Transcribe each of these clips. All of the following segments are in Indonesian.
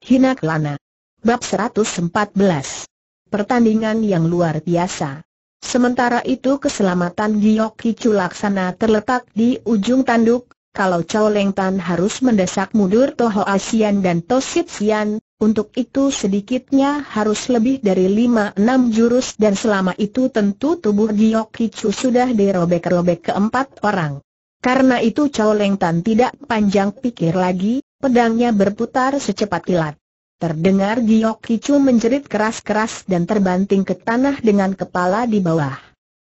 Hina Kelana. Bab 114. Pertandingan yang luar biasa. Sementara itu keselamatan Giok Kicu Laksana terletak di ujung tanduk, kalau Chow Leng Tan harus mendesak mundur Toho Asian dan Tosit Sian, untuk itu sedikitnya harus lebih dari 5-6 jurus dan selama itu tentu tubuh Giok Kicu sudah dirobek-robek keempat orang. Karena itu Chow Leng Tan tidak panjang pikir lagi, pedangnya berputar secepat kilat. Terdengar Giok Kicu menjerit keras-keras dan terbanting ke tanah dengan kepala di bawah.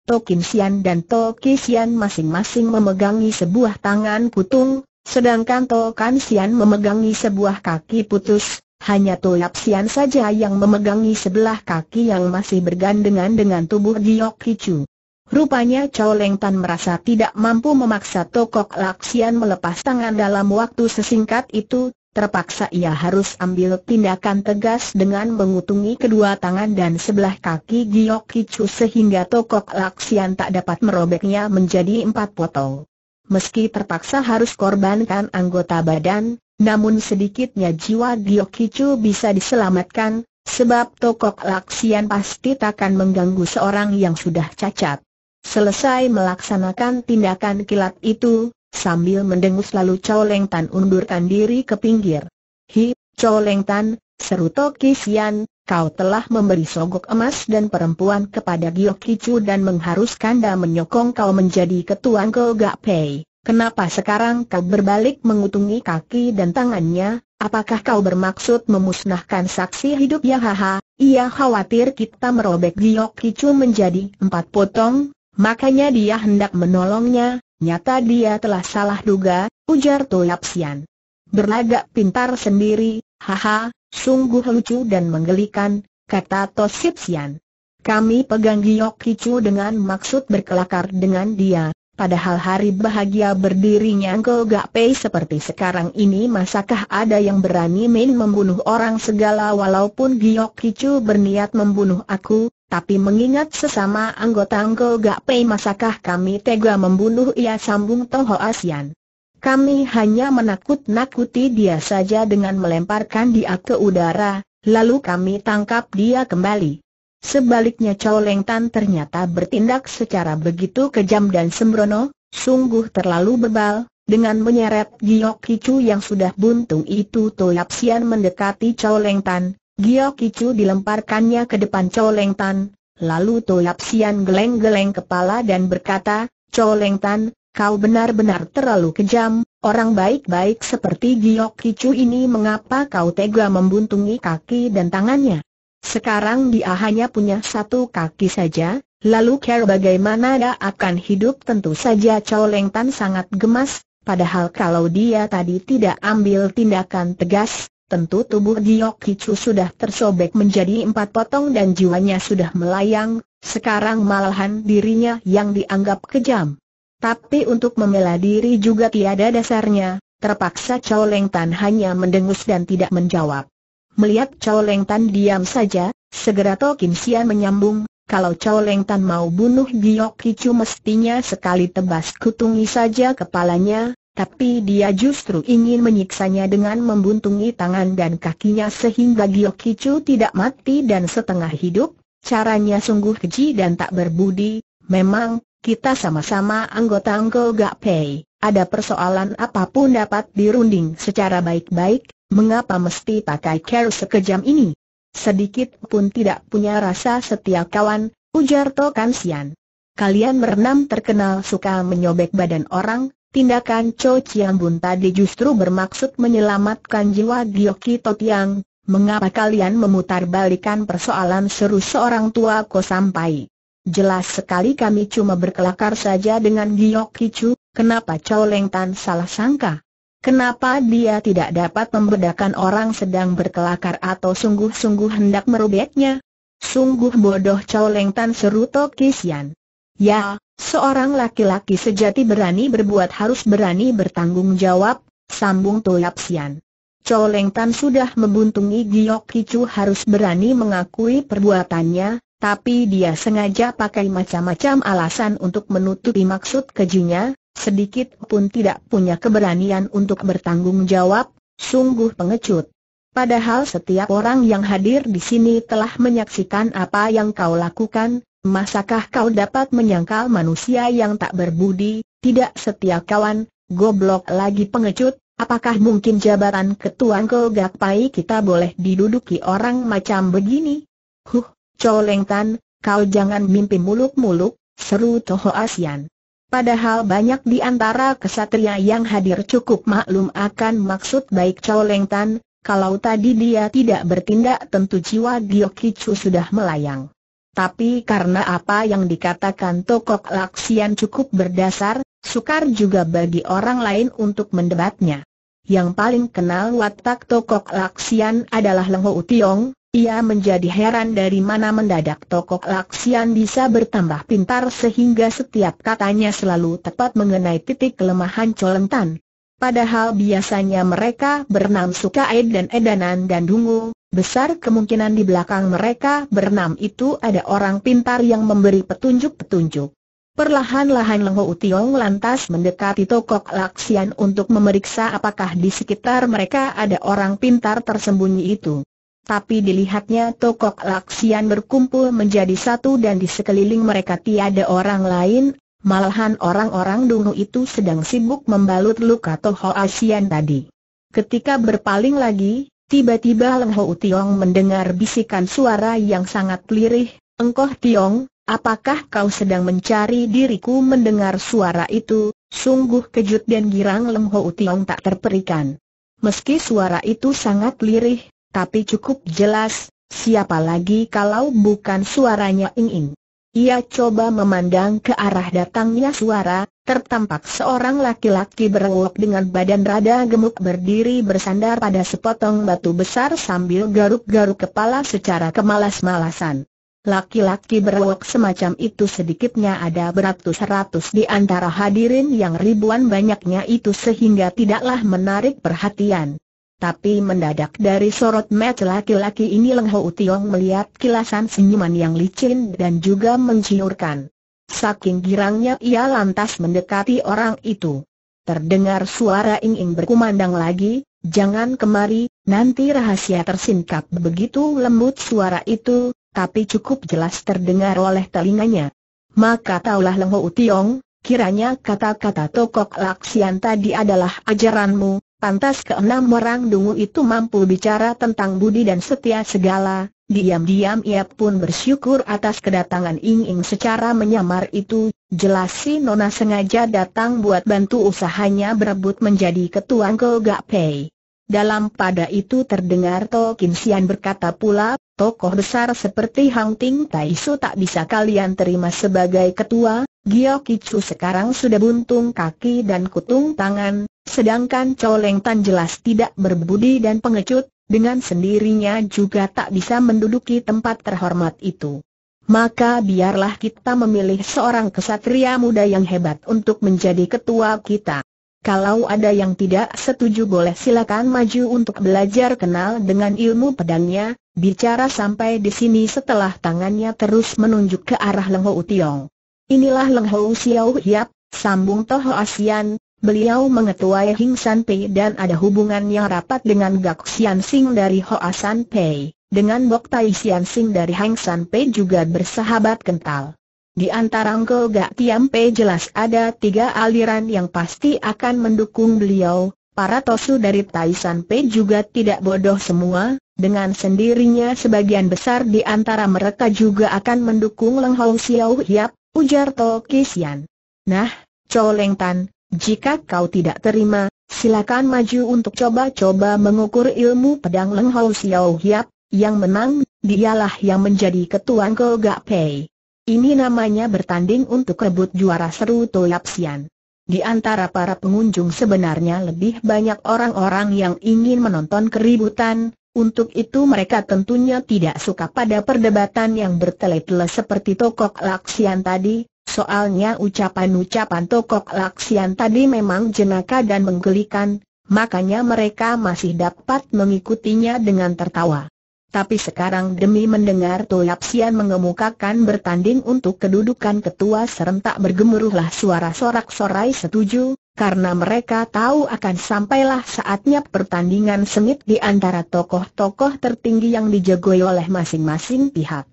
Tokin Sian dan Toki Sian masing-masing memegangi sebuah tangan kutung, sedangkan Tokan Sian memegangi sebuah kaki putus, hanya Toyap Sian saja yang memegangi sebelah kaki yang masih bergandengan dengan tubuh Giok Kicu. Rupanya Chow Leng Tan merasa tidak mampu memaksa Tokok Laksian melepas tangan dalam waktu sesingkat itu, terpaksa ia harus ambil tindakan tegas dengan mengutungi kedua tangan dan sebelah kaki Giok Kicu sehingga Tokok Laksian tak dapat merobeknya menjadi empat potong. Meski terpaksa harus korbankan anggota badan, namun sedikitnya jiwa Giok Kicu bisa diselamatkan, sebab Tokok Laksian pasti takkan mengganggu seorang yang sudah cacat. Selesai melaksanakan tindakan kilat itu, sambil mendengus lalu Chow Leng Tan undurkan diri ke pinggir. Hi, Chow Leng Tan, seru Toki Sian, kau telah memberi sogok emas dan perempuan kepada Giok Kicu dan mengharuskan dia menyokong kau menjadi ketua Gak Pei. Kenapa sekarang kau berbalik mengutungi kaki dan tangannya? Apakah kau bermaksud memusnahkan saksi hidup ya haha? Ia khawatir kita merobek Giok Kicu menjadi empat potong, Makanya dia hendak menolongnya, nyata dia telah salah duga, ujar Toyap Sian. Berlagak pintar sendiri, haha, sungguh lucu dan menggelikan, kata Tosip Sian. Kami pegang Giok Kicu dengan maksud berkelakar dengan dia, padahal hari bahagia berdirinya engkau gak pay seperti sekarang ini. Masakah ada yang berani main membunuh orang segala walaupun Giok Kicu berniat membunuh aku, tapi mengingat sesama anggota Angko Gak Pei masakah kami tega membunuh ia sambung Toho Asian. Kami hanya menakut-nakuti dia saja dengan melemparkan dia ke udara, lalu kami tangkap dia kembali. Sebaliknya Chow Leng Tan ternyata bertindak secara begitu kejam dan sembrono, sungguh terlalu bebal, dengan menyeret Giok Kicu yang sudah buntung itu Toyap Sian mendekati Chow Leng Tan, Gio Kicu dilemparkannya ke depan Chow Leng Tan, lalu Toyap Sian geleng-geleng kepala dan berkata, Chow Leng Tan, kau benar-benar terlalu kejam, orang baik-baik seperti Gio Kicu ini mengapa kau tega membuntungi kaki dan tangannya? Sekarang dia hanya punya satu kaki saja, lalu care bagaimana dia akan hidup? Tentu saja Chow Leng Tan sangat gemas, padahal kalau dia tadi tidak ambil tindakan tegas, Tentu tubuh Giok Kicu sudah tersobek menjadi empat potong dan jiwanya sudah melayang, sekarang malahan dirinya yang dianggap kejam. Tapi untuk membela diri juga tiada dasarnya, terpaksa Chow Leng Tan hanya mendengus dan tidak menjawab. Melihat Chow Leng Tan diam saja, segera Tokin Sian menyambung, kalau Chow Leng Tan mau bunuh Giok Kicu mestinya sekali tebas kutungi saja kepalanya, tapi dia justru ingin menyiksanya dengan membuntungi tangan dan kakinya sehingga Giok Kicu tidak mati dan setengah hidup, caranya sungguh keji dan tak berbudi, memang, kita sama-sama anggota Angko Gak Pei, ada persoalan apa pun dapat dirunding secara baik-baik, mengapa mesti pakai care sekejam ini? Sedikit pun tidak punya rasa setia kawan, ujar Tokan Sian. Kalian merenam terkenal suka menyobek badan orang, Tindakan Cho Bun tadi justru bermaksud menyelamatkan jiwa Gioki Totiang, mengapa kalian memutarbalikan persoalan seru seorang tua ko sampai? Jelas sekali kami cuma berkelakar saja dengan Gioki Chu, kenapa Chow Leng Tan salah sangka? Kenapa dia tidak dapat membedakan orang sedang berkelakar atau sungguh-sungguh hendak merobeknya? Sungguh bodoh Chow Leng Tan seru Toki Sian. Ya, Seorang laki-laki sejati berani berbuat harus berani bertanggung jawab, sambung Toyap Sian. Chow Leng Tan sudah membuntungi Giok Kicu harus berani mengakui perbuatannya, tapi dia sengaja pakai macam-macam alasan untuk menutupi maksud kejinya, sedikit pun tidak punya keberanian untuk bertanggung jawab, sungguh pengecut. Padahal setiap orang yang hadir di sini telah menyaksikan apa yang kau lakukan, masakah kau dapat menyangkal manusia yang tak berbudi, tidak setia kawan, goblok lagi pengecut, apakah mungkin jabatan ketua Gak Pai kita boleh diduduki orang macam begini? Huh, Coleng Tan, kau jangan mimpi muluk-muluk, seru Toho Asian. Padahal banyak di antara kesatria yang hadir cukup maklum akan maksud baik Coleng Tan, kalau tadi dia tidak bertindak tentu jiwa Giokicu sudah melayang. Tapi karena apa yang dikatakan Tokok Laksian cukup berdasar, sukar juga bagi orang lain untuk mendebatnya. Yang paling kenal watak Tokok Laksian adalah Leng Ho Tiong, ia menjadi heran dari mana mendadak Tokok Laksian bisa bertambah pintar sehingga setiap katanya selalu tepat mengenai titik kelemahan Colentan. Padahal biasanya mereka berenam suka aid dan edanan dan dungu, besar kemungkinan di belakang mereka berenam itu ada orang pintar yang memberi petunjuk-petunjuk. Perlahan-lahan Leng Utiong lantas mendekati Tokok Laksian untuk memeriksa apakah di sekitar mereka ada orang pintar tersembunyi itu. Tapi dilihatnya Tokok Laksian berkumpul menjadi satu dan di sekeliling mereka tiada orang lain, Malahan orang-orang dungu itu sedang sibuk membalut luka Toho Asian tadi. Ketika berpaling lagi, tiba-tiba Leng Ho Tiong mendengar bisikan suara yang sangat lirih, Engkoh Tiong, apakah kau sedang mencari diriku mendengar suara itu? Sungguh kejut dan girang Leng Ho Tiong tak terperikan. Meski suara itu sangat lirih, tapi cukup jelas, siapa lagi kalau bukan suaranya Ing Ing. Ia coba memandang ke arah datangnya suara, tertampak seorang laki-laki berwok dengan badan rada gemuk berdiri bersandar pada sepotong batu besar sambil garuk-garuk kepala secara kemalas-malasan. Laki-laki berwok semacam itu sedikitnya ada beratus-ratus di antara hadirin yang ribuan banyaknya itu sehingga tidaklah menarik perhatian. Tapi mendadak dari sorot mata laki-laki ini Leng Ho Tiong melihat kilasan senyuman yang licin dan juga menciurkan. Saking girangnya ia lantas mendekati orang itu. Terdengar suara ing-ing berkumandang lagi, jangan kemari, nanti rahasia tersingkap begitu lembut suara itu, tapi cukup jelas terdengar oleh telinganya. Maka taulah Leng Ho Tiong, kiranya kata-kata tokok laksian tadi adalah ajaranmu, Pantas keenam orang dungu itu mampu bicara tentang budi dan setia segala, diam-diam ia pun bersyukur atas kedatangan Ing Ing secara menyamar itu, jelas si Nona sengaja datang buat bantu usahanya berebut menjadi ketua Gak Pei. Dalam pada itu terdengar To Kin Sian berkata pula, tokoh besar seperti Hang Ting Tai Su tak bisa kalian terima sebagai ketua, Gio Kicu sekarang sudah buntung kaki dan kutung tangan, sedangkan Coleng Tan jelas tidak berbudi dan pengecut, dengan sendirinya juga tak bisa menduduki tempat terhormat itu. Maka biarlah kita memilih seorang kesatria muda yang hebat untuk menjadi ketua kita. Kalau ada yang tidak setuju boleh silakan maju untuk belajar kenal dengan ilmu pedangnya, bicara sampai di sini setelah tangannya terus menunjuk ke arah Leng Ho Tiong. Inilah Leng Hou Xiao Hiap, sambung Toho Asian, beliau mengetuai Hing San Pei dan ada hubungan yang rapat dengan Gak Xian Sing dari Hoa San Pei, dengan Bok Tai Xian Sing dari Hang San Pei juga bersahabat kental. Di antara Engkau Gak Tiam Pei jelas ada tiga aliran yang pasti akan mendukung beliau, para tosu dari Tai San Pei juga tidak bodoh semua, dengan sendirinya sebagian besar di antara mereka juga akan mendukung Leng Hou Xiao Hiap, ujar To Kisian. Nah, Coleng Tan, jika kau tidak terima, silakan maju untuk coba-coba mengukur ilmu pedang Leng Hao Xiao Hiap, yang menang, dialah yang menjadi ketua Gak Pei. Ini namanya bertanding untuk rebut juara seru To Yap Sian. Di antara para pengunjung sebenarnya lebih banyak orang-orang yang ingin menonton keributan, untuk itu mereka tentunya tidak suka pada perdebatan yang bertele-tele seperti Tokok Laksian tadi, soalnya ucapan-ucapan Tokok Laksian tadi memang jenaka dan menggelikan, makanya mereka masih dapat mengikutinya dengan tertawa. Tapi sekarang demi mendengar Toyapsian mengemukakan bertanding untuk kedudukan ketua serentak bergemuruhlah suara sorak-sorai setuju, karena mereka tahu akan sampailah saatnya pertandingan sengit di antara tokoh-tokoh tertinggi yang dijagoi oleh masing-masing pihak.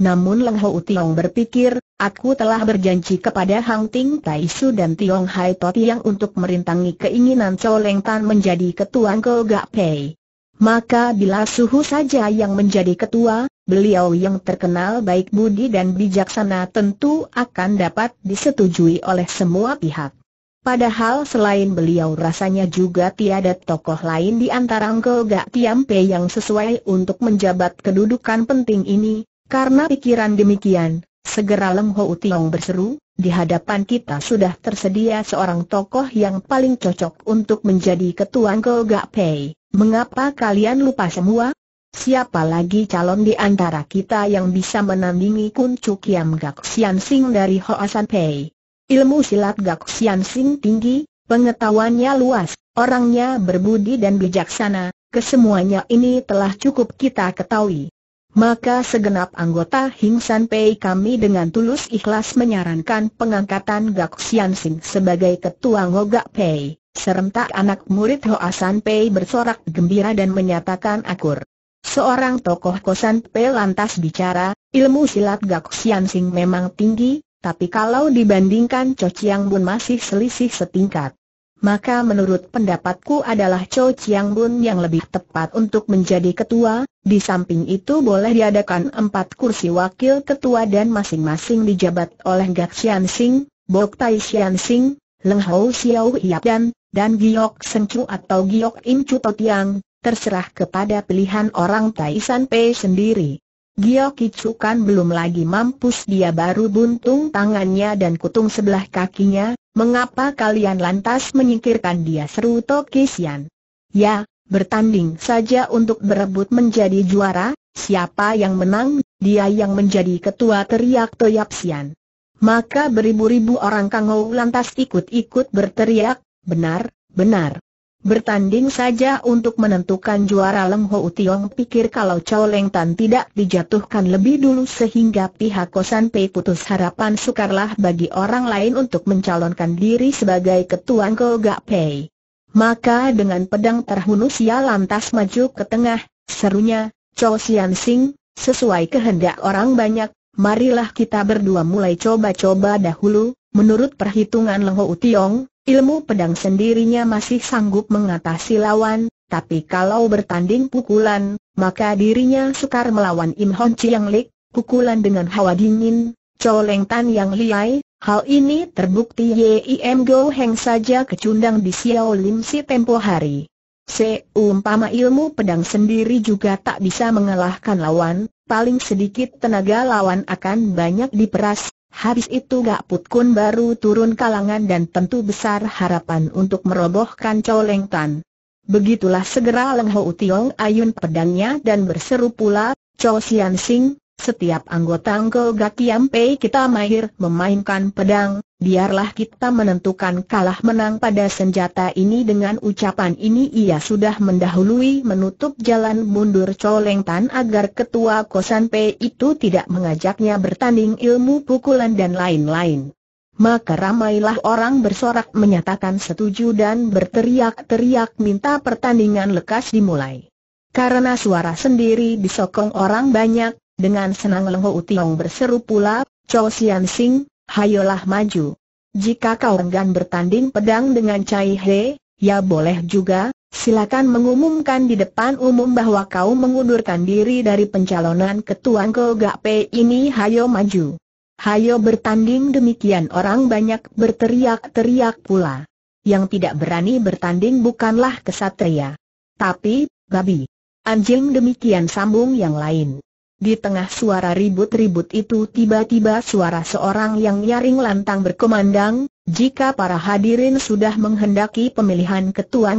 Namun Leng Hou Tiong berpikir, aku telah berjanji kepada Hang Ting Tai Su dan Tiong Hai Tot yang untuk merintangi keinginan Chow Leng Tan menjadi ketua Go Gak Pei. Maka bila suhu saja yang menjadi ketua, beliau yang terkenal baik budi dan bijaksana tentu akan dapat disetujui oleh semua pihak. Padahal selain beliau rasanya juga tiada tokoh lain di antara Go Gak Tiam Pei yang sesuai untuk menjabat kedudukan penting ini, karena pikiran demikian, segera Leng Ho Tiong berseru, di hadapan kita sudah tersedia seorang tokoh yang paling cocok untuk menjadi ketua Go Gak Pei. Mengapa kalian lupa semua? Siapa lagi calon di antara kita yang bisa menandingi Kun Chu Kiam Gak Sian Sing dari Hoa San Pei? Ilmu silat Gak Sian Sing tinggi, pengetahuannya luas, orangnya berbudi dan bijaksana, kesemuanya ini telah cukup kita ketahui. Maka segenap anggota Hing San Pei kami dengan tulus ikhlas menyarankan pengangkatan Gak Sian Sing sebagai ketua Ngogak Pei. Serentak anak murid Hoa San Pei bersorak gembira dan menyatakan akur. Seorang tokoh Kosan Pei lantas bicara, ilmu silat Gak Sian Sing memang tinggi, tapi kalau dibandingkan Cho Chiang Bun masih selisih setingkat maka menurut pendapatku adalah Cho Chiang Bun yang lebih tepat untuk menjadi ketua, di samping itu boleh diadakan empat kursi wakil ketua dan masing-masing dijabat oleh Gak Xian Sing, Bok Tai Xian Sing, Leng Hou Xiao Hiap dan, dan Giok Seng Chu atau Giok In Chu Totiang, terserah kepada pilihan orang Tai San Pei sendiri. Gio Kicu kan belum lagi mampus dia baru buntung tangannya dan kutung sebelah kakinya, mengapa kalian lantas menyingkirkan dia seru Tokisian? Ya, bertanding saja untuk berebut menjadi juara, siapa yang menang, dia yang menjadi ketua teriak Toyap Sian. Maka beribu-ribu orang Kangou lantas ikut-ikut berteriak, benar, benar. Bertanding saja untuk menentukan juara Leng Ho Tiong pikir kalau Chow Leng Tan tidak dijatuhkan lebih dulu sehingga pihak Kosan Pei putus harapan sukarlah bagi orang lain untuk mencalonkan diri sebagai ketua Go Gak Pei. Maka dengan pedang terhunus ia lantas maju ke tengah, serunya, Chow Sian Sing, sesuai kehendak orang banyak, marilah kita berdua mulai coba-coba dahulu, menurut perhitungan Leng Ho Tiong, Ilmu pedang sendirinya masih sanggup mengatasi lawan, tapi kalau bertanding pukulan, maka dirinya sukar melawan Im Hon Chiang Lik, pukulan dengan hawa dingin, coleng tan yang liai, hal ini terbukti Yim Go Heng saja kecundang di Xiao Lim Si tempo hari. Seumpama ilmu pedang sendiri juga tak bisa mengalahkan lawan, paling sedikit tenaga lawan akan banyak diperas, Habis itu Gak Put Kun baru turun kalangan dan tentu besar harapan untuk merobohkan Coleng Tan. Begitulah segera Leng Hou Tiong ayun pedangnya dan berseru pula, Chow Sian Sing, setiap anggota Angko Gakiam Pei kita mahir memainkan pedang, biarlah kita menentukan kalah menang pada senjata ini dengan ucapan ini ia sudah mendahului menutup jalan mundur Coleng Tan agar ketua Kosan Pei itu tidak mengajaknya bertanding ilmu pukulan dan lain-lain. Maka ramailah orang bersorak menyatakan setuju dan berteriak-teriak minta pertandingan lekas dimulai. Karena suara sendiri disokong orang banyak, dengan senang Leng Ho Tiong berseru pula, Chow Sian Sing, hayolah maju. Jika kau enggan bertanding pedang dengan Cai He, ya boleh juga, silakan mengumumkan di depan umum bahwa kau mengundurkan diri dari pencalonan ketua Go Gak Pei ini hayo maju. Hayo bertanding demikian orang banyak berteriak-teriak pula. Yang tidak berani bertanding bukanlah kesatria. Tapi, babi. Anjing demikian sambung yang lain. Di tengah suara ribut-ribut itu tiba-tiba suara seorang yang nyaring lantang berkumandang, jika para hadirin sudah menghendaki pemilihan ketua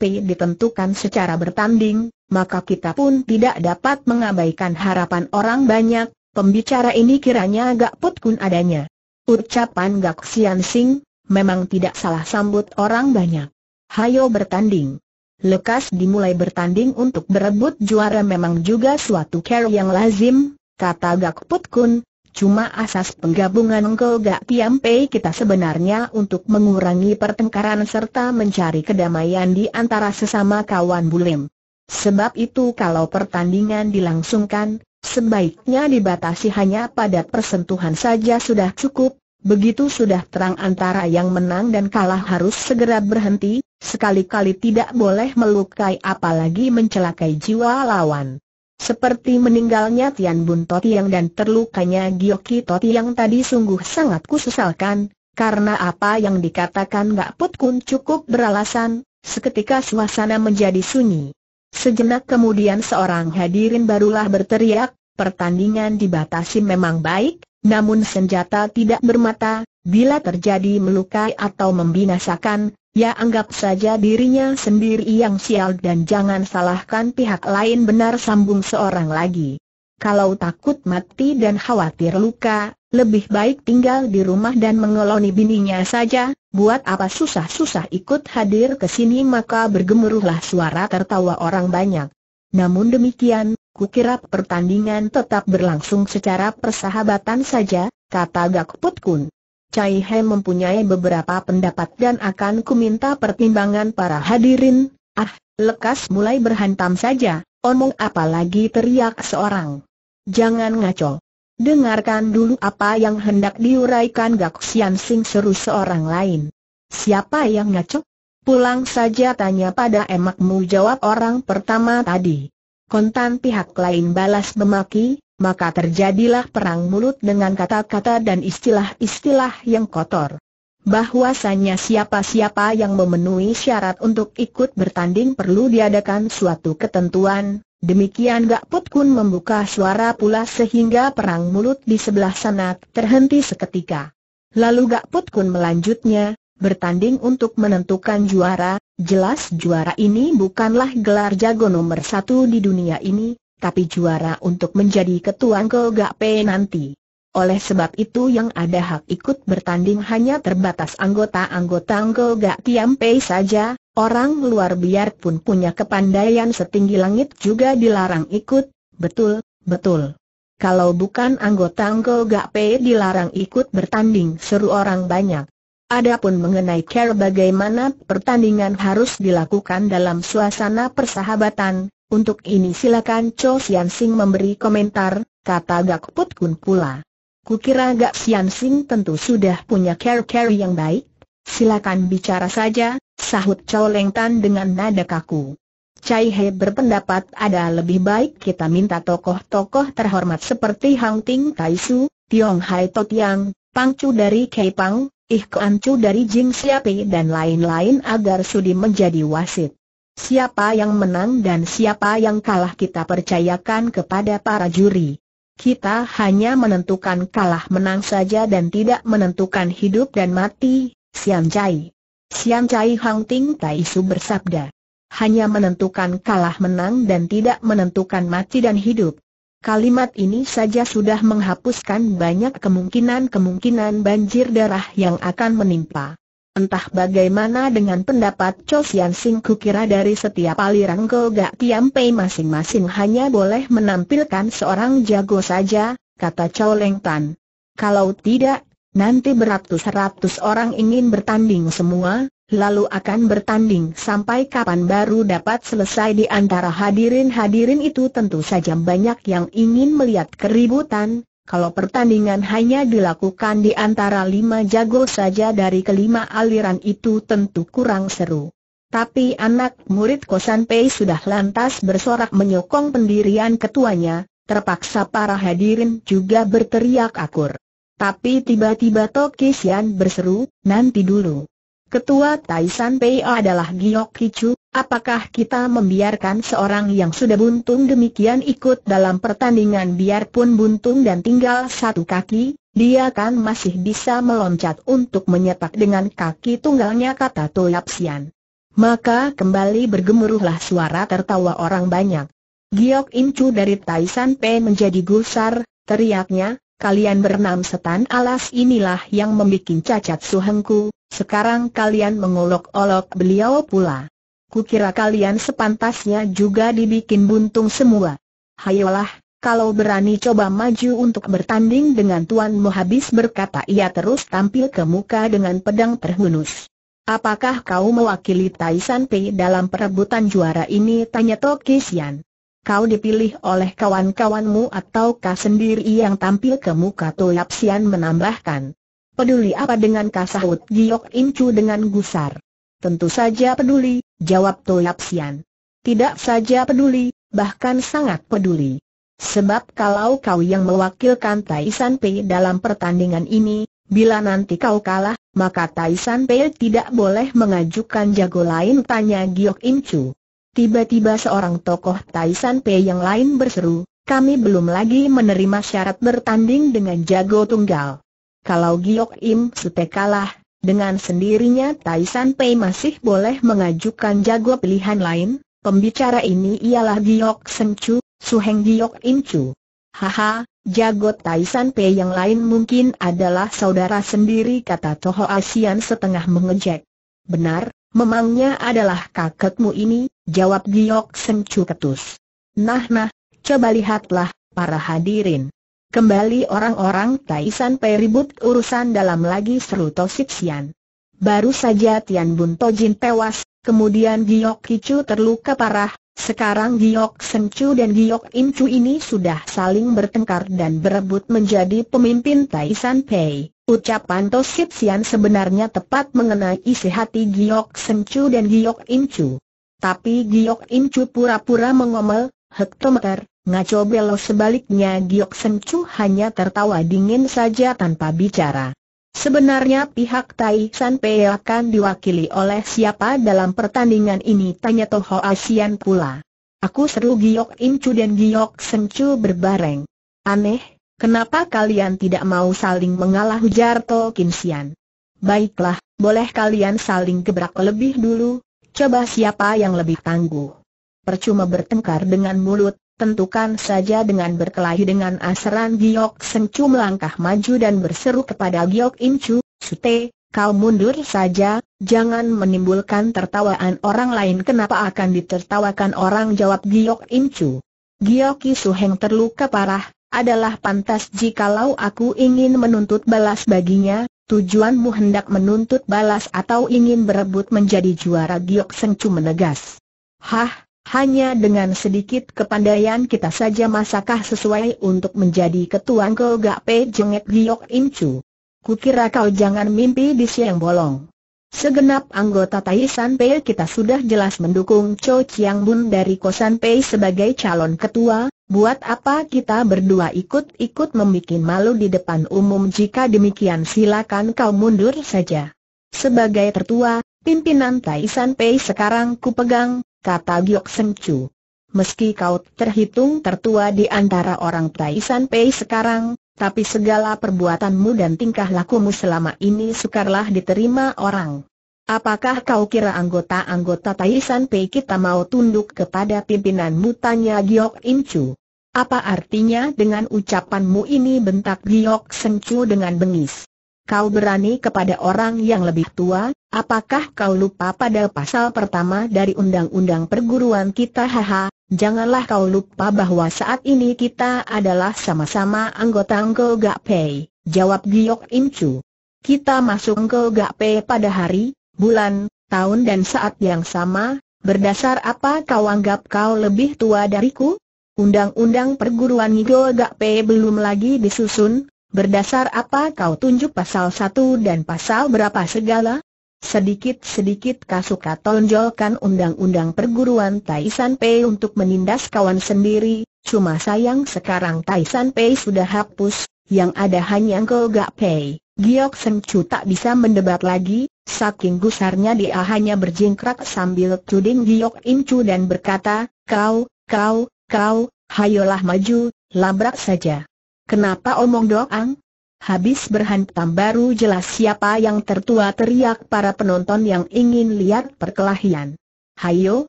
P ditentukan secara bertanding, maka kita pun tidak dapat mengabaikan harapan orang banyak, pembicara ini kiranya agak putkun adanya. Ucapan Gak Sian Sing, memang tidak salah sambut orang banyak. Hayo bertanding. Lekas dimulai bertanding untuk berebut juara memang juga suatu care yang lazim, kata Gak Put Kun, Cuma asas penggabungan Engkau Gak Tiampe kita sebenarnya untuk mengurangi pertengkaran serta mencari kedamaian di antara sesama kawan bulim. Sebab itu kalau pertandingan dilangsungkan, sebaiknya dibatasi hanya pada persentuhan saja sudah cukup, begitu sudah terang antara yang menang dan kalah harus segera berhenti, sekali-kali tidak boleh melukai apalagi mencelakai jiwa lawan. Seperti meninggalnya Tian Bun Totiang dan terlukanya Gioki Totiang tadi sungguh sangat kusesalkan, karena apa yang dikatakan Gak Put Kun cukup beralasan, seketika suasana menjadi sunyi. Sejenak kemudian seorang hadirin barulah berteriak, pertandingan dibatasi memang baik, namun senjata tidak bermata, bila terjadi melukai atau membinasakan, ya anggap saja dirinya sendiri yang sial dan jangan salahkan pihak lain benar sambung seorang lagi. Kalau takut mati dan khawatir luka, lebih baik tinggal di rumah dan mengeloni bininya saja, buat apa susah-susah ikut hadir ke sini maka bergemuruhlah suara tertawa orang banyak. Namun demikian, kukira pertandingan tetap berlangsung secara persahabatan saja, kata Gak Put Kun. Cai He mempunyai beberapa pendapat dan akan kuminta pertimbangan para hadirin, ah, lekas mulai berhantam saja, omong apa lagi teriak seorang. Jangan ngaco. Dengarkan dulu apa yang hendak diuraikan Gak Sian Sing seru seorang lain. Siapa yang ngaco? Pulang saja tanya pada emakmu jawab orang pertama tadi. Kontan pihak lain balas memaki, maka terjadilah perang mulut dengan kata-kata dan istilah-istilah yang kotor. Bahwasanya siapa-siapa yang memenuhi syarat untuk ikut bertanding perlu diadakan suatu ketentuan, Demikian Gak Put Kun membuka suara pula sehingga perang mulut di sebelah sana terhenti seketika. Lalu Gak Put Kun melanjutnya, bertanding untuk menentukan juara, jelas juara ini bukanlah gelar jago nomor satu di dunia ini, tapi juara untuk menjadi ketua Go Gak P nanti. Oleh sebab itu yang ada hak ikut bertanding hanya terbatas anggota-anggota Go Gak Pei saja, Orang luar biarpun punya kepandaian setinggi langit juga dilarang ikut, betul, betul. Kalau bukan anggota Anggo Gak P dilarang ikut bertanding seru orang banyak. Adapun mengenai care bagaimana pertandingan harus dilakukan dalam suasana persahabatan, untuk ini silakan Cho Sian Sing memberi komentar, kata Gak Put Kun pula. Kukira Gak Sian Sing tentu sudah punya care-care yang baik, silakan bicara saja, sahut Chow Leng Tan dengan nada kaku. Cai He berpendapat ada lebih baik kita minta tokoh-tokoh terhormat seperti Hang Ting Tai Su, Tiong Hai Tot Yang, Pang Chu dari Kei Pang, Ih Kuan Chu dari Jing Siape dan lain-lain agar sudi menjadi wasit. Siapa yang menang dan siapa yang kalah kita percayakan kepada para juri. Kita hanya menentukan kalah menang saja dan tidak menentukan hidup dan mati, Sian Chai. Sian Chai Hang Ting Tai Su bersabda. Hanya menentukan kalah menang dan tidak menentukan mati dan hidup. Kalimat ini saja sudah menghapuskan banyak kemungkinan-kemungkinan banjir darah yang akan menimpa. Entah bagaimana dengan pendapat Cho Sian Sing kukira dari setiap aliran Gak Tiam Pei masing-masing hanya boleh menampilkan seorang jago saja, kata Chow Leng Tan. Kalau tidak, Nanti beratus-ratus orang ingin bertanding semua, lalu akan bertanding sampai kapan baru dapat selesai di antara hadirin-hadirin itu tentu saja banyak yang ingin melihat keributan, kalau pertandingan hanya dilakukan di antara lima jago saja dari kelima aliran itu tentu kurang seru. Tapi anak murid Kosan Pei sudah lantas bersorak menyokong pendirian ketuanya, terpaksa para hadirin juga berteriak akur. Tapi tiba-tiba Toki Sian berseru, nanti dulu. Ketua Taisan Pei adalah Giok Kicu, apakah kita membiarkan seorang yang sudah buntung demikian ikut dalam pertandingan biarpun buntung dan tinggal satu kaki, dia kan masih bisa meloncat untuk menyetak dengan kaki tunggalnya kata Toyap Sian. Maka kembali bergemuruhlah suara tertawa orang banyak. Giok Incu dari Taisan Pei menjadi gusar, teriaknya, kalian berenam setan alas inilah yang membuat cacat suhengku, sekarang kalian mengolok-olok beliau pula. Kukira kalian sepantasnya juga dibikin buntung semua. Hayolah, kalau berani coba maju untuk bertanding dengan Tuanmu habis berkata ia terus tampil ke muka dengan pedang terhunus. Apakah kau mewakili Taisan Pei dalam perebutan juara ini? Tanya Toki Sian. Kau dipilih oleh kawan-kawanmu ataukah sendiri yang tampil ke muka Toyap Sian menambahkan. Peduli apa dengan kasahut Giok Incu dengan gusar? Tentu saja peduli, jawab Toyap Sian. Tidak saja peduli, bahkan sangat peduli. Sebab kalau kau yang mewakilkan Taisan Pei dalam pertandingan ini, bila nanti kau kalah, maka Taisan Pei tidak boleh mengajukan jago lain tanya Giok Incu. Tiba-tiba seorang tokoh Taisan Pei yang lain berseru, kami belum lagi menerima syarat bertanding dengan jago tunggal. Kalau Giok Im Sute kalah, dengan sendirinya Taisan Pei masih boleh mengajukan jago pilihan lain, Pembicara ini ialah Giok Senchu, Suheng Giok Incu. Haha, jago Taisan Pei yang lain mungkin adalah saudara sendiri kata Toho Asian setengah mengejek. Benar, memangnya adalah kakekmu ini, jawab Giok Senchu ketus. Nah nah, coba lihatlah, para hadirin. Kembali orang-orang Taisan Pei ribut urusan dalam lagi seru Tosik Sian. Baru saja Tian Bun Tojin tewas, kemudian Giok Kicu terluka parah, sekarang Giok Sencu dan Giok Incu ini sudah saling bertengkar dan berebut menjadi pemimpin Taisan Pei. Ucapan Tosit Sian sebenarnya tepat mengenai isi hati Giok Sencu dan Giok Incu. Tapi Giok Incu pura-pura mengomel, hektometer, ngaco belo sebaliknya Giok Sencu hanya tertawa dingin saja tanpa bicara. Sebenarnya pihak Tai San Pei akan diwakili oleh siapa dalam pertandingan ini? Tanya Toho Asian pula. Aku seru Giok Incu dan Giok Sencu berbareng. Aneh, kenapa kalian tidak mau saling mengalah ujar To Kinsian? Baiklah, boleh kalian saling gebrak lebih dulu, coba siapa yang lebih tangguh. Percuma bertengkar dengan mulut, tentukan saja dengan berkelahi dengan asaran Giok Sencu melangkah maju dan berseru kepada Giok Incu, Sute, kau mundur saja, jangan menimbulkan tertawaan orang lain kenapa akan ditertawakan orang jawab Giok Incu. Giok Suheng terluka parah, adalah pantas jikalau aku ingin menuntut balas baginya, tujuanmu hendak menuntut balas atau ingin berebut menjadi juara Giok Sencu menegas. Hah, hanya dengan sedikit kepandaian kita saja masakah sesuai untuk menjadi ketua Gak Pe Jengek Giok Incu. Kukira kau jangan mimpi di siang bolong. Segenap anggota Taisan Pei kita sudah jelas mendukung Cho Chiang Bun dari Kosan Pei sebagai calon ketua, buat apa kita berdua ikut-ikut membuat malu di depan umum jika demikian silakan kau mundur saja. Sebagai tertua, pimpinan Taisan Pei sekarang kupegang, kata Giok Sencu. Meski kau terhitung tertua di antara orang Taisan Pei sekarang, tapi segala perbuatanmu dan tingkah lakumu selama ini sukarlah diterima orang. Apakah kau kira anggota-anggota Taisan Pei kita mau tunduk kepada pimpinanmu? Tanya Giok Incu. Apa artinya dengan ucapanmu ini bentak Giok Sencu dengan bengis? Kau berani kepada orang yang lebih tua, apakah kau lupa pada pasal pertama dari undang-undang perguruan kita? Haha, janganlah kau lupa bahwa saat ini kita adalah sama-sama anggota Engko Gak Pei, jawab Giok Incu. Kita masuk Engko Gak Pei pada hari, bulan, tahun dan saat yang sama, berdasar apa kau anggap kau lebih tua dariku? Undang-undang perguruan Ngo Gak Pei belum lagi disusun, Berdasar apa kau tunjuk pasal satu dan pasal berapa segala? Sedikit-sedikit kasuka tonjolkan undang-undang perguruan Taisan Pei untuk menindas kawan sendiri, cuma sayang sekarang Taisan Pei sudah hapus, yang ada hanya Go Gak Pei. Giok Seng Chu tak bisa mendebat lagi, saking gusarnya dia hanya berjingkrak sambil tuding Giok Incu dan berkata, kau, kau, kau, hayolah maju, labrak saja. Kenapa omong doang? Habis berhantam baru jelas siapa yang tertua teriak para penonton yang ingin lihat perkelahian. Hayo,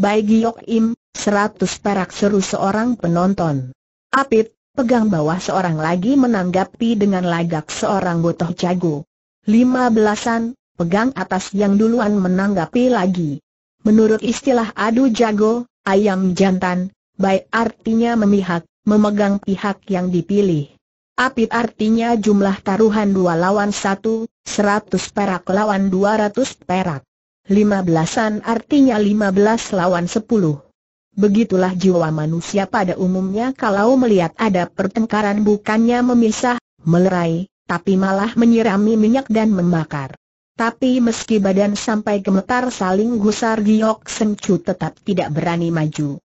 Bai Giok Im, seratus perak seru seorang penonton. Apit, pegang bawah seorang lagi menanggapi dengan lagak seorang botoh jago. Lima belasan, pegang atas yang duluan menanggapi lagi. Menurut istilah adu jago, ayam jantan, baik artinya memihak, memegang pihak yang dipilih. Apit artinya jumlah taruhan dua lawan satu, seratus perak lawan dua ratus perak. Lima belasan artinya lima belas lawan sepuluh. Begitulah jiwa manusia pada umumnya kalau melihat ada pertengkaran bukannya memisah, melerai, tapi malah menyirami minyak dan membakar. Tapi meski badan sampai gemetar saling gusar Giok Sencu tetap tidak berani maju.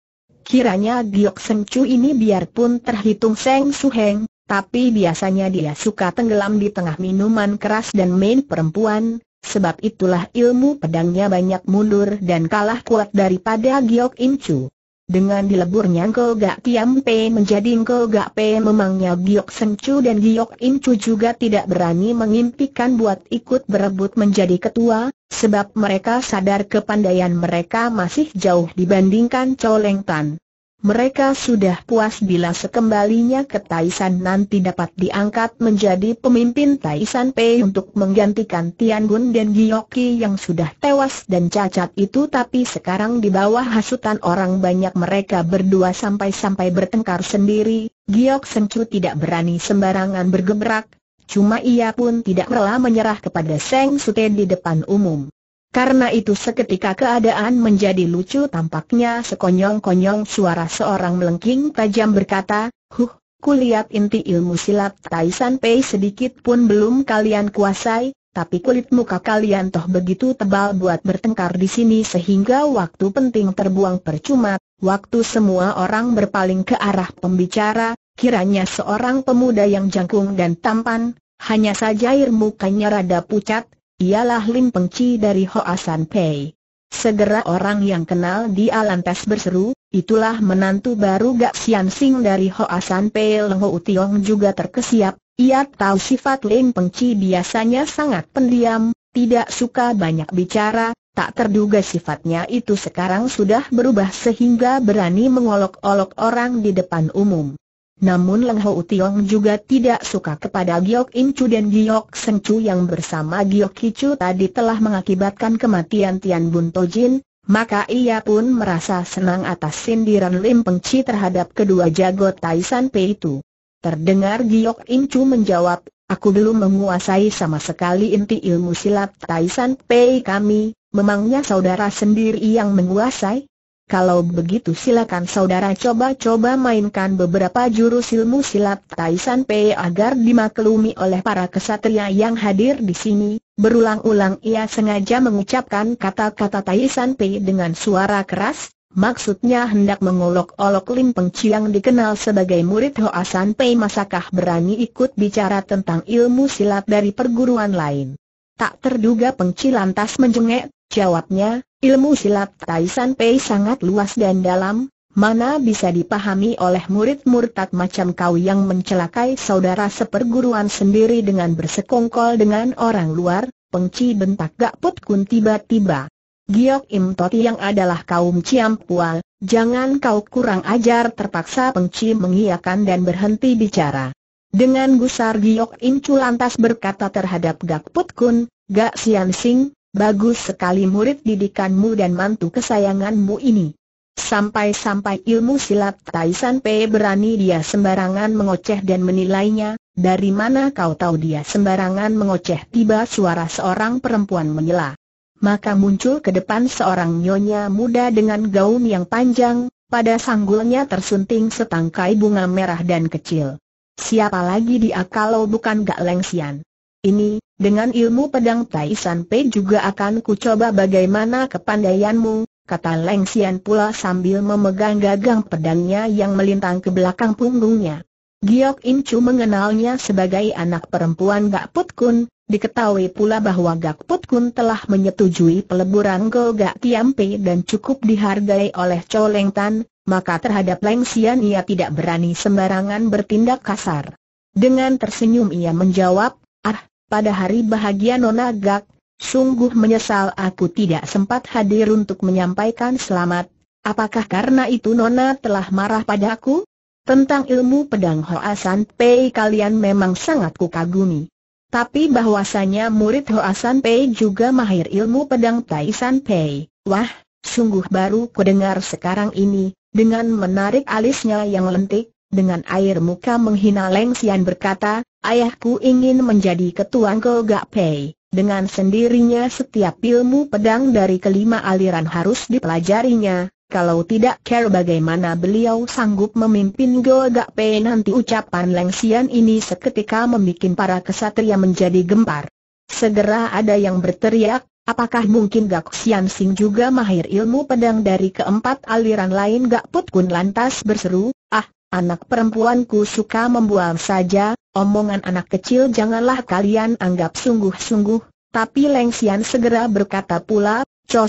Kiranya Giok Sencu ini biarpun terhitung Seng Suheng, tapi biasanya dia suka tenggelam di tengah minuman keras dan main perempuan, sebab itulah ilmu pedangnya banyak mundur dan kalah kuat daripada Giok Incu. Dengan dileburnya Ngo Gak Tiam Pe menjadi Ngo Gak Pe memangnya Giok Sencu dan Giok Incu juga tidak berani mengimpikan buat ikut berebut menjadi ketua, sebab mereka sadar kepandaian mereka masih jauh dibandingkan Coleng Tan. Mereka sudah puas bila sekembalinya ke Taisan nanti dapat diangkat menjadi pemimpin Taisan Pei untuk menggantikan Tian Gun dan Gioki yang sudah tewas dan cacat itu. Tapi sekarang di bawah hasutan orang banyak mereka berdua sampai-sampai bertengkar sendiri, Giok Sencu tidak berani sembarangan bergebrak, cuma ia pun tidak rela menyerah kepada Seng Sute di depan umum. Karena itu seketika keadaan menjadi lucu tampaknya sekonyong-konyong suara seorang melengking tajam berkata, Huh, kulihat inti ilmu silat Taisan Pei sedikit pun belum kalian kuasai, tapi kulit muka kalian toh begitu tebal buat bertengkar di sini sehingga waktu penting terbuang percuma, waktu semua orang berpaling ke arah pembicara, kiranya seorang pemuda yang jangkung dan tampan, hanya saja air mukanya rada pucat, ialah Lim Pengci dari Hoa San Pei. Segera orang yang kenal dia lantas berseru, itulah menantu baru Gak Sian Sing dari Hoa San Pei Leng Ho Tiong juga terkesiap, ia tahu sifat Lim Pengci biasanya sangat pendiam, tidak suka banyak bicara, tak terduga sifatnya itu sekarang sudah berubah sehingga berani mengolok-olok orang di depan umum. Namun Leng Hou Tiong juga tidak suka kepada Giok Im Chu dan Giok Seng Chu yang bersama Giok Ki Chu tadi telah mengakibatkan kematian Tian Bun Tojin, maka ia pun merasa senang atas sindiran Lim Peng Chi terhadap kedua jago Taisan Pei itu. Terdengar Giok Im Chu menjawab, aku belum menguasai sama sekali inti ilmu silat Taisan Pei kami, memangnya saudara sendiri yang menguasai? Kalau begitu silakan saudara coba-coba mainkan beberapa jurus ilmu silat Taisan Pei agar dimaklumi oleh para kesatria yang hadir di sini. Berulang-ulang ia sengaja mengucapkan kata-kata Taisan Pei dengan suara keras, maksudnya hendak mengolok-olok Lim Peng yang dikenal sebagai murid Hoa San Pei masakah berani ikut bicara tentang ilmu silat dari perguruan lain. Tak terduga Pengci lantas menjengek, jawabnya, Ilmu silat Taisan Pei sangat luas dan dalam, mana bisa dipahami oleh murid murtad macam kau yang mencelakai saudara seperguruan sendiri dengan bersekongkol dengan orang luar, pengci bentak Gak Put Kun tiba-tiba. Giok Im Toti yang adalah kaum Ciampual, jangan kau kurang ajar terpaksa pengci mengiyakan dan berhenti bicara. Dengan gusar Giok Im Chu lantas berkata terhadap Gak Put Kun, Gak Sian Sing, Bagus sekali murid didikanmu dan mantu kesayanganmu ini. Sampai-sampai ilmu silat Taisan Pei berani dia sembarangan mengoceh dan menilainya, dari mana kau tahu dia sembarangan mengoceh tiba suara seorang perempuan menyela. Maka muncul ke depan seorang nyonya muda dengan gaun yang panjang, pada sanggulnya tersunting setangkai bunga merah dan kecil. Siapa lagi dia kalau bukan Gak Lengsian? Ini, dengan ilmu pedang Tai San Pei juga akan kucoba bagaimana kepandaianmu, kata Leng Xian pula sambil memegang gagang pedangnya yang melintang ke belakang punggungnya. Giok Im Chu mengenalnya sebagai anak perempuan Gak Put Kun, diketahui pula bahwa Gak Put Kun telah menyetujui peleburan Go Gak Tiam Pei dan cukup dihargai oleh Chow Leng Tan, maka terhadap Leng Xian ia tidak berani sembarangan bertindak kasar. Dengan tersenyum ia menjawab, ah, pada hari bahagia Nona Gak, sungguh menyesal aku tidak sempat hadir untuk menyampaikan selamat. Apakah karena itu Nona telah marah padaku? Tentang ilmu pedang Hoa San Pei kalian memang sangat kukagumi. Tapi bahwasanya murid Hoa San Pei juga mahir ilmu pedang Tai San Pei. Wah, sungguh baru kudengar sekarang ini, dengan menarik alisnya yang lentik, dengan air muka menghina Leng Xian berkata, ayahku ingin menjadi ketua Gak Pei. Dengan sendirinya setiap ilmu pedang dari kelima aliran harus dipelajarinya, kalau tidak care bagaimana beliau sanggup memimpin Gak Pei nanti ucapan Leng Xian ini seketika membuat para kesatria menjadi gempar. Segera ada yang berteriak, apakah mungkin Gak Xian Sing juga mahir ilmu pedang dari keempat aliran lain Gak Put Kun lantas berseru, ah, Anak perempuanku suka membual saja, omongan anak kecil janganlah kalian anggap sungguh-sungguh, tapi Lengsian segera berkata pula, Cho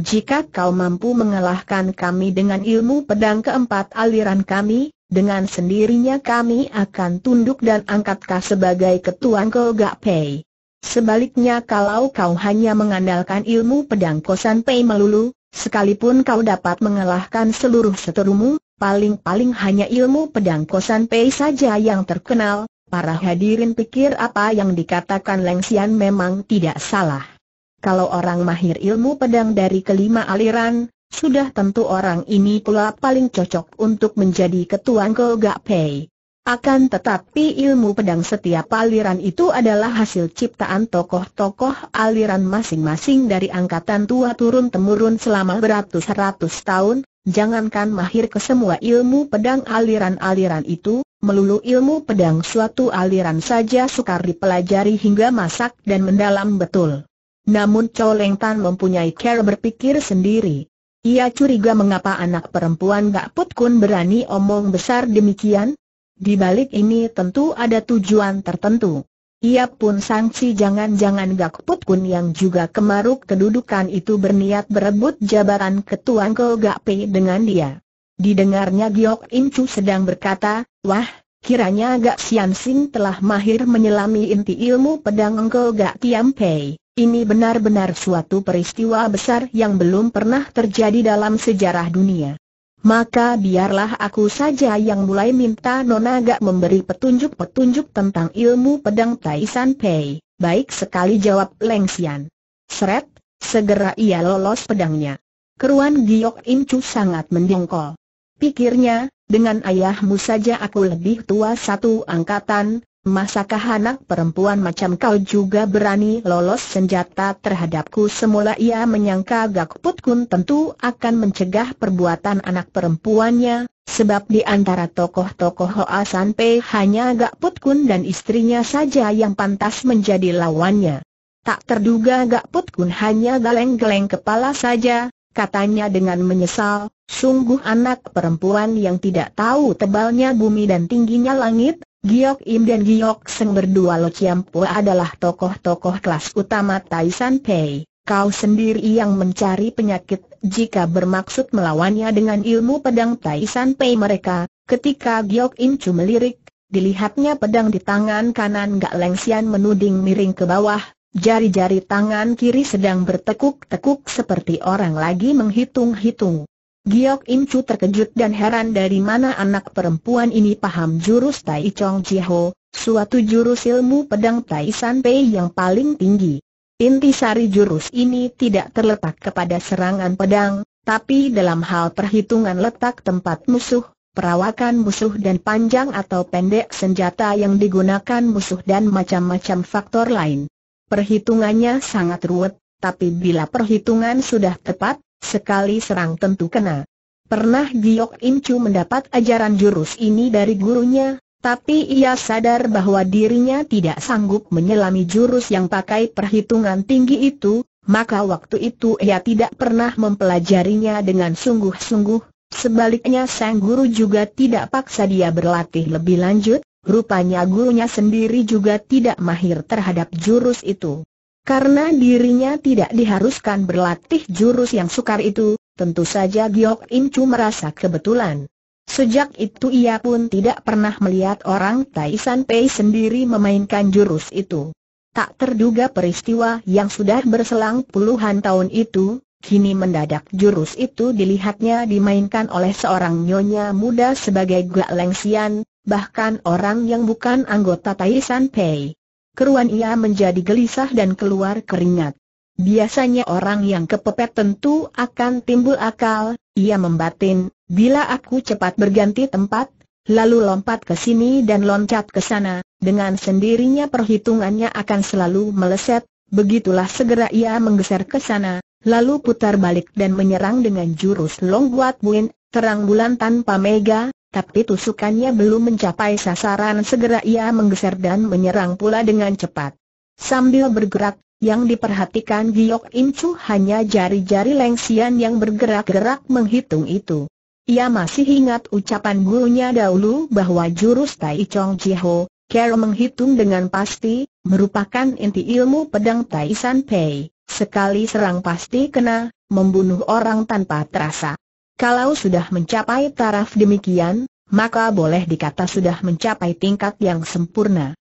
jika kau mampu mengalahkan kami dengan ilmu pedang keempat aliran kami, dengan sendirinya kami akan tunduk dan angkat kau sebagai ketua Gak Pei. Sebaliknya kalau kau hanya mengandalkan ilmu pedang Kosan Pei melulu, sekalipun kau dapat mengalahkan seluruh seterumu, paling-paling hanya ilmu pedang Kosan Pei saja yang terkenal, para hadirin pikir apa yang dikatakan Leng Xian memang tidak salah. Kalau orang mahir ilmu pedang dari kelima aliran, sudah tentu orang ini pula paling cocok untuk menjadi ketua Gak Pei. Akan tetapi ilmu pedang setiap aliran itu adalah hasil ciptaan tokoh-tokoh aliran masing-masing dari angkatan tua turun-temurun selama beratus-ratus tahun, Jangankan mahir ke semua ilmu pedang aliran-aliran itu, melulu ilmu pedang suatu aliran saja sukar dipelajari hingga masak dan mendalam betul. Namun Coleng Tan mempunyai care berpikir sendiri. Ia curiga mengapa anak perempuan Gak Put Kun berani omong besar demikian. Di balik ini tentu ada tujuan tertentu. Ia pun sangsi jangan-jangan Gak Put Kun yang juga kemaruk kedudukan itu berniat berebut jabatan ketua Gak Pei dengan dia. Didengarnya Giok Im Chu sedang berkata, Wah, kiranya Gak Sian Sing telah mahir menyelami inti ilmu pedang Gak Tiam Pei. Ini benar-benar suatu peristiwa besar yang belum pernah terjadi dalam sejarah dunia. Maka biarlah aku saja yang mulai minta Nona Gak memberi petunjuk-petunjuk tentang ilmu pedang Taisan Pei. Baik sekali jawab Leng Xian. Seret, segera ia lolos pedangnya. Keruan Giok Im Chu sangat mendongkol. Pikirnya, dengan ayahmu saja aku lebih tua satu angkatan, Masakah anak perempuan macam kau juga berani lolos senjata terhadapku semula ia menyangka Gak Put Kun tentu akan mencegah perbuatan anak perempuannya, sebab di antara tokoh-tokoh Hoa San Pei hanya Gak Put Kun dan istrinya saja yang pantas menjadi lawannya. Tak terduga Gak Put Kun hanya geleng-geleng kepala saja, katanya dengan menyesal, sungguh anak perempuan yang tidak tahu tebalnya bumi dan tingginya langit, Giok Im dan Giok Seng berdua Lo Chiampu adalah tokoh-tokoh kelas utama Taisan Pei. Kau sendiri yang mencari penyakit jika bermaksud melawannya dengan ilmu pedang Taisan Pei mereka. Ketika Giok Im Chu melirik, dilihatnya pedang di tangan kanan Gak Lengsian menuding miring ke bawah, jari-jari tangan kiri sedang bertekuk-tekuk seperti orang lagi menghitung-hitung. Giok Im Chu terkejut dan heran dari mana anak perempuan ini paham jurus Tai Chong Jiho, suatu jurus ilmu pedang Tai San Pei yang paling tinggi. Intisari jurus ini tidak terletak kepada serangan pedang, tapi dalam hal perhitungan letak tempat musuh, perawakan musuh dan panjang atau pendek senjata yang digunakan musuh dan macam-macam faktor lain. Perhitungannya sangat ruwet, tapi bila perhitungan sudah tepat, Sekali serang tentu kena. Pernah Giok Im mendapat ajaran jurus ini dari gurunya, tapi ia sadar bahwa dirinya tidak sanggup menyelami jurus yang pakai perhitungan tinggi itu, maka waktu itu ia tidak pernah mempelajarinya dengan sungguh-sungguh, sebaliknya sang guru juga tidak paksa dia berlatih lebih lanjut, rupanya gurunya sendiri juga tidak mahir terhadap jurus itu. Karena dirinya tidak diharuskan berlatih jurus yang sukar itu, tentu saja Giok Im Chu merasa kebetulan. Sejak itu ia pun tidak pernah melihat orang Tai San Pei sendiri memainkan jurus itu. Tak terduga peristiwa yang sudah berselang puluhan tahun itu, kini mendadak jurus itu dilihatnya dimainkan oleh seorang nyonya muda sebagai Gak Lengsian, bahkan orang yang bukan anggota Tai San Pei. Keruan ia menjadi gelisah dan keluar keringat. Biasanya orang yang kepepet tentu akan timbul akal, ia membatin, bila aku cepat berganti tempat, lalu lompat ke sini dan loncat ke sana, dengan sendirinya perhitungannya akan selalu meleset, begitulah segera ia menggeser ke sana, lalu putar balik dan menyerang dengan jurus Long Buat Buin, terang bulan tanpa mega, tapi tusukannya belum mencapai sasaran segera ia menggeser dan menyerang pula dengan cepat. Sambil bergerak, yang diperhatikan Giok Im Chu hanya jari-jari lengsian yang bergerak-gerak menghitung itu. Ia masih ingat ucapan gurunya dahulu bahwa jurus Tai Chong Jiho, Care menghitung dengan pasti, merupakan inti ilmu pedang Tai San Pei. Sekali serang pasti kena, membunuh orang tanpa terasa. Kalau sudah mencapai taraf demikian, maka boleh dikata sudah mencapai tingkat yang sempurna.